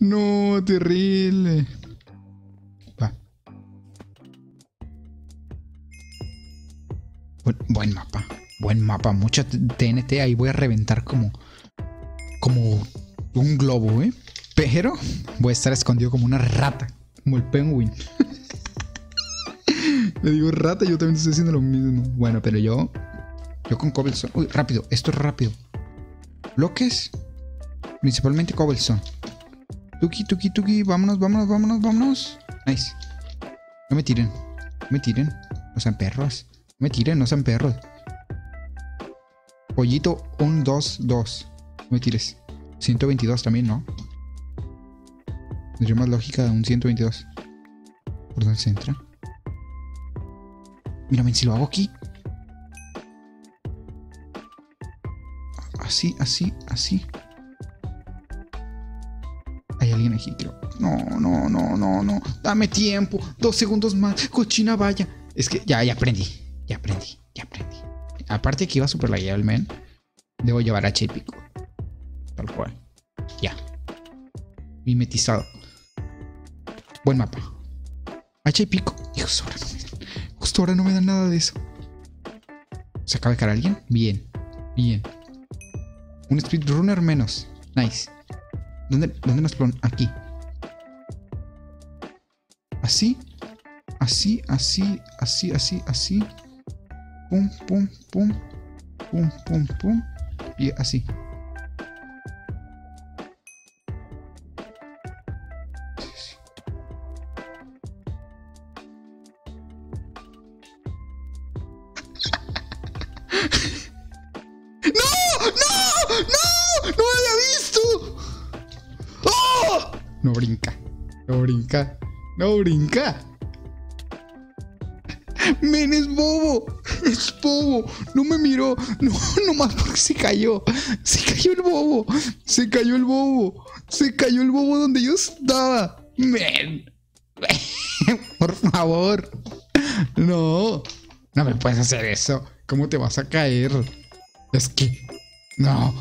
No, terrible. Va. Buen, mapa. Buen mapa. Mucha TNT. Ahí voy a reventar como. Como un globo, ¿eh? Pero voy a estar escondido como una rata. Como el penguin. Le digo rata, yo también estoy haciendo lo mismo. Bueno, pero yo. Yo con cobblestone. Uy, rápido. Esto es rápido. Bloques. Principalmente cobblestone. Tuki, tuki, tuki. Vámonos, vámonos, vámonos, vámonos. Nice. No me tiren. No me tiren. No sean perros. No me tiren, no sean perros. Pollito, un, dos, dos. No me tires. 122 también, ¿no? Tendría más lógica un 122. ¿Por dónde se entra? Mírame, si lo hago aquí. Así, así, así. No, no, no, no, no. Dame tiempo. Dos segundos más. Cochina vaya. Es que ya, ya aprendí. Ya aprendí. Ya aprendí. Aparte que iba super el men. Debo llevar H pico. Tal cual. Ya. Mimetizado. Buen mapa. H pico. Hijos, ahora no me dan. Justo ahora no me dan nada de eso. ¿Se acaba de caer alguien? Bien. Bien. Un speedrunner menos. Nice. ¿Dónde, dónde nos ponen? Aquí. Así. Así, así, así, así, así. Pum, pum, pum. Pum, pum, pum. Y así. No brinca. Men, es bobo. Es bobo. No me miró. No, nomás porque se cayó. Se cayó el bobo. Se cayó el bobo. Se cayó el bobo donde yo estaba. Men. Por favor. No. No me puedes hacer eso. ¿Cómo te vas a caer? Es que. No.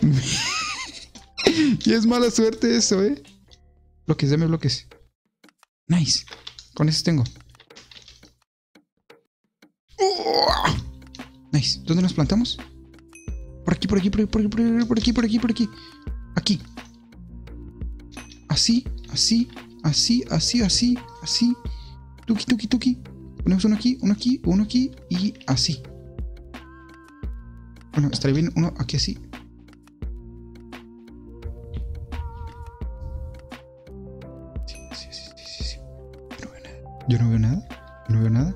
y es mala suerte eso, ¿eh? Bloques, dame bloques. Nice. Con eso tengo. Nice. ¿Dónde nos plantamos? Por aquí, por aquí, por aquí, por aquí, por aquí, por aquí, por aquí. Aquí. Así, así, así, así, así, así. Tuki, tuki, tuki. Ponemos uno aquí, uno aquí, uno aquí y así. Bueno, estaría bien uno aquí así. Yo no veo nada. No veo nada.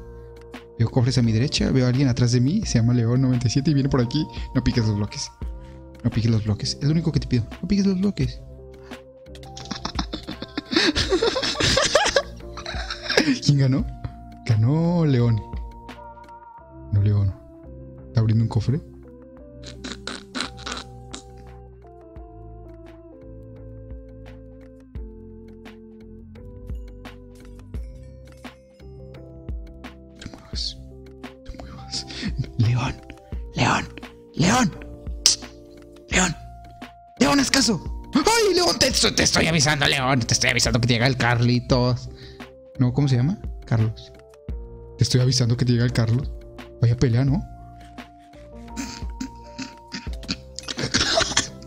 Veo cofres a mi derecha. Veo a alguien atrás de mí. Se llama León97 y viene por aquí. No piques los bloques. No piques los bloques. Es lo único que te pido. No piques los bloques. ¿Quién ganó? Ganó León. No, León. ¿Está abriendo un cofre? León. León, haz caso. ¡Ay, León! Te, te estoy avisando, León. Te estoy avisando que llega el Carlitos. No, ¿cómo se llama? Carlos. Te estoy avisando que llega el Carlos. Vaya pelea, ¿no?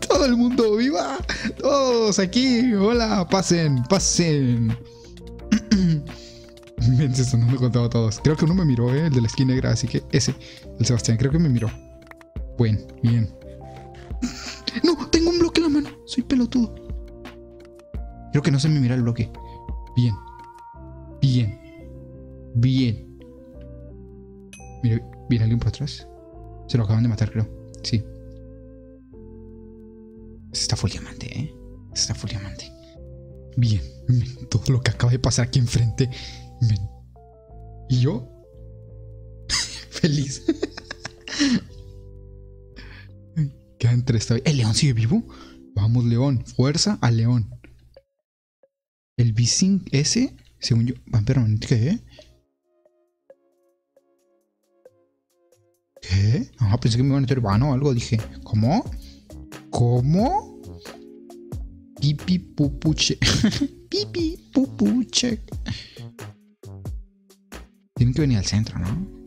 Todo el mundo, viva. Todos aquí. Hola, pasen, pasen. Me se están dando contado a todos. Creo que uno me miró, ¿eh? el de la skin negra, así que ese, el Sebastián, creo que me miró. Buen, bien. No, tengo un bloque en la mano. Soy pelotudo. Creo que no se me mira el bloque. Bien. Bien. Bien. Mira, ¿viene alguien por atrás? Se lo acaban de matar, creo. Sí. Está full diamante, ¿eh? Está full diamante. Bien. Todo lo que acaba de pasar aquí enfrente. ¿Y yo? Feliz. Quedan tres todavía. ¿El león sigue vivo? Vamos, león. Fuerza al león. El Vicing ese, según yo. ¿Va permanente qué? ¿Qué? Ah, pensé que me iban a meter vano o algo. Dije, ¿cómo? ¿Cómo? Pipi pupuche. Pipi pupuche. Tienen que venir al centro, ¿no?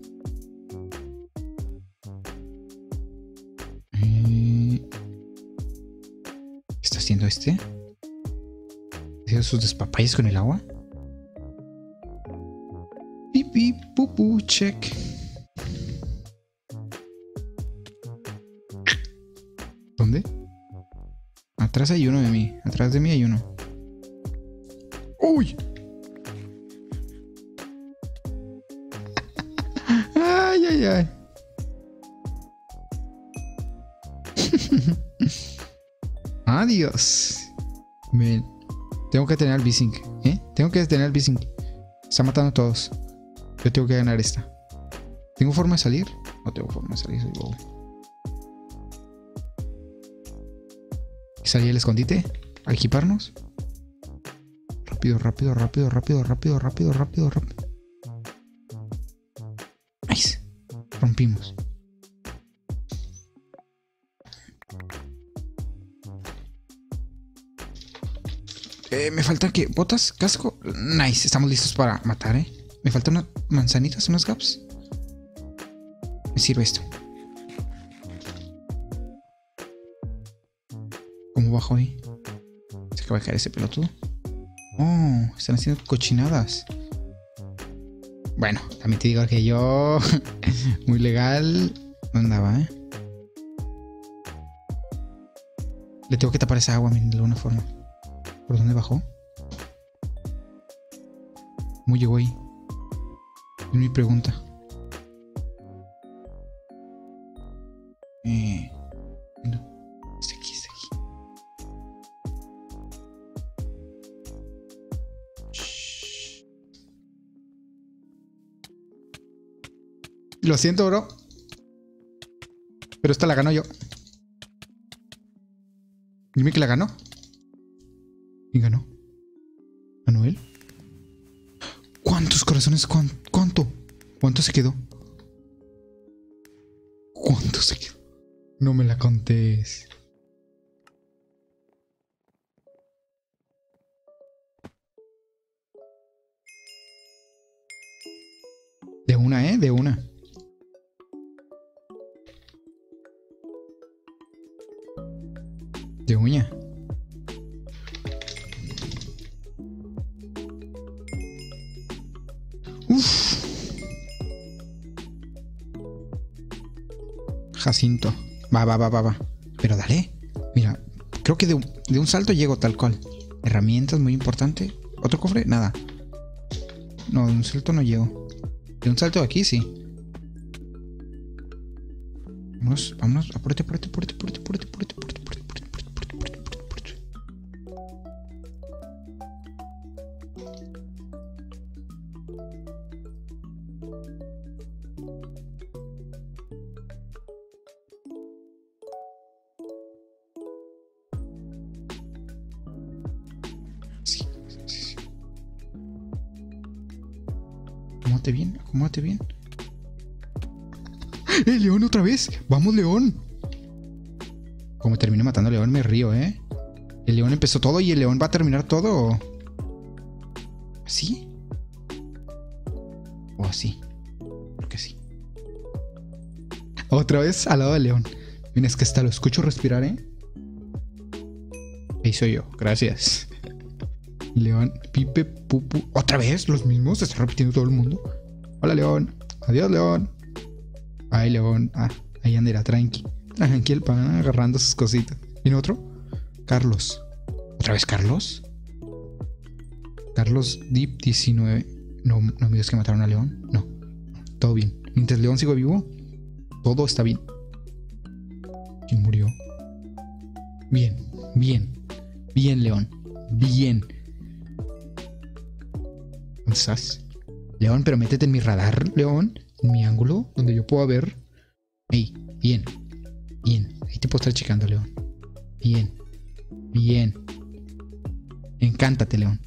Haciendo este? ¿Haciendo sus despapayes con el agua? Pipi pupu check. ¿Dónde? Atrás hay uno de mí. Atrás de mí hay uno. ¡Uy! Adiós. Tengo que tener al B-Sync, ¿eh? Tengo que tener al B-Sync. Está matando a todos. Yo tengo que ganar esta. ¿Tengo forma de salir? No tengo forma de salir, soy bobo. Al escondite. A equiparnos. Rápido, rápido, rápido, rápido, rápido, rápido, rápido, rápido. Nice. Rompimos. Eh, me falta que. ¿Botas? ¿Casco? Nice. Estamos listos para matar, eh. Me faltan unas manzanitas, unos gaps. Me sirve esto. ¿Cómo bajo ahí? Se acaba de caer ese pelotudo. Oh, están haciendo cochinadas. Bueno, también te digo que yo. Muy legal. No andaba, ¿eh? Le tengo que tapar esa agua, de alguna forma. ¿Por dónde bajó? ¿Cómo llegó ahí? Es mi pregunta. Eh, no. Está aquí, está aquí. Shh. Lo siento, bro. Pero esta la ganó yo. Dime que la ganó. ¿Quién ganó? ¿Ganó él? ¿Cuántos corazones? ¿Cuán- ¿Cuánto? ¿Cuánto se quedó? ¿Cuánto se quedó? No me la contés. De una, ¿eh? De una. Jacinto. Va, va, va, va, va. Pero dale. Mira, creo que de un, de un salto llego tal cual. Herramientas, muy importante. ¿Otro cofre? Nada. No, de un salto no llego. De un salto de aquí, sí. Vámonos, vámonos. Apúrate, apúrate, apúrate, apúrate, apúrate, Acomódate bien, acomódate bien. ¡Eh, León otra vez! ¡Vamos, León! Como termine matando a León, me río, ¿eh? El León empezó todo y el León va a terminar todo. ¿Así? ¿O así? Creo que sí. Otra vez al lado del León. Mira, es que hasta lo escucho respirar, ¿eh? Ahí soy yo, gracias. León, Pipe, Pupu. ¿Otra vez? ¿Los mismos? ¿Se está repitiendo todo el mundo? Hola, León. Adiós, León. Ay, León. Ah, ahí andará, tranqui. Tranqui el pan agarrando sus cositas. ¿Viene otro? Carlos. ¿Otra vez Carlos? Carlos Deep 19. No, no me digas que mataron a León. No. Todo bien. Mientras León sigue vivo, todo está bien. ¿Quién murió? Bien, bien. Bien, León. Bien. ¿Dónde estás? León, pero métete en mi radar, León. En mi ángulo, donde yo pueda ver. Ahí, bien. Bien. Ahí te puedo estar checando, León. Bien. Bien. Encántate, León.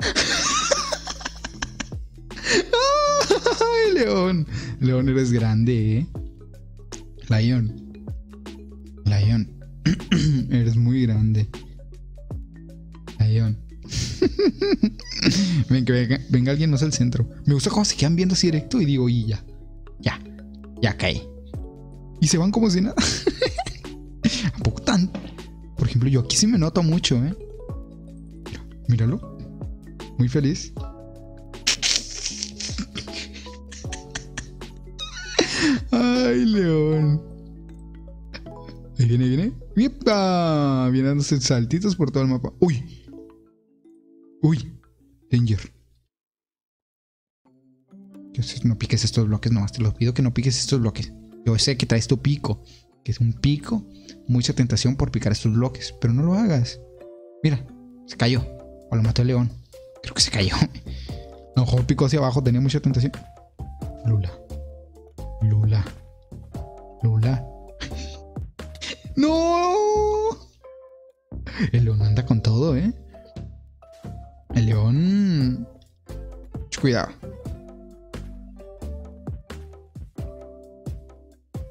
León. León, eres grande, ¿eh? Lion. Lion. Eres muy grande. Lion. venga, venga, alguien más al centro. Me gusta cómo se quedan viendo así directo y digo, y ya. Ya. Ya caí. Y se van como si nada. ¿A poco tan? Por ejemplo, yo aquí sí me noto mucho, ¿eh? Míralo. Muy feliz. Ay, león. Ahí viene, viene. ¡Vipa! Viene dándose saltitos por todo el mapa. ¡Uy! ¡Uy! Danger. No piques estos bloques, nomás te lo pido que no piques estos bloques. Yo sé que traes tu pico, que es un pico, mucha tentación por picar estos bloques, pero no lo hagas. Mira, se cayó. O lo mató el león. Creo que se cayó. Mejor picó hacia abajo, tenía mucha tentación. Lula.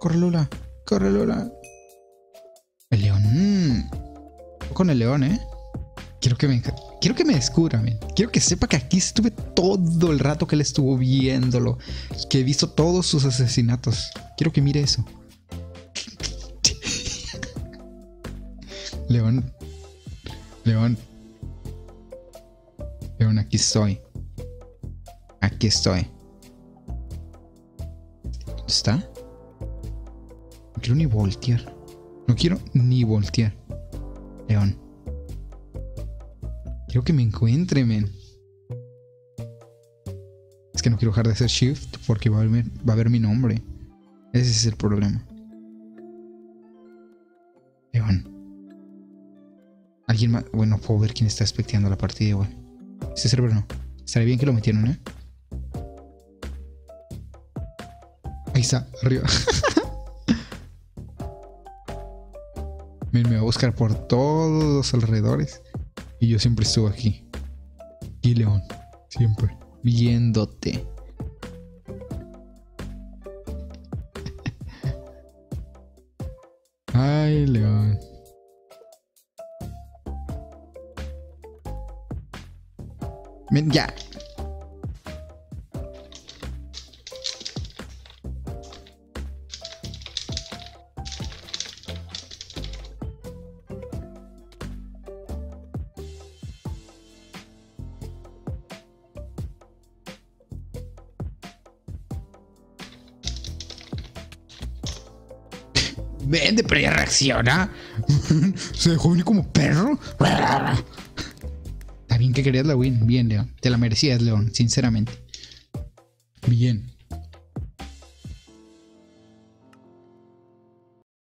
Corre Lula. Corre Lula. El león... Con el león, ¿eh? Quiero que me... Quiero que me descubra, quiero que sepa que aquí estuve todo el rato que él estuvo viéndolo, que he visto todos sus asesinatos. Quiero que mire eso. León. León. León, aquí estoy. Aquí estoy. ¿Dónde está? Quiero ni voltear. No quiero ni voltear. León. Quiero que me encuentre, men. Es que no quiero dejar de hacer shift porque va a ver, a ver mi nombre. Ese es el problema. León. Alguien más. Bueno, puedo ver quién está expectando la partida igual. Este server no. Estaría bien que lo metieron, ¿eh? Ahí está, arriba. me va a buscar por todos los alrededores. Y yo siempre estuve aquí. Y León, siempre, viéndote. Ay, León. ya, Vende, pero ya reacciona. Se dejó venir como perro. Está bien que querías la. Bien, León. Te la merecías, León, sinceramente. Bien.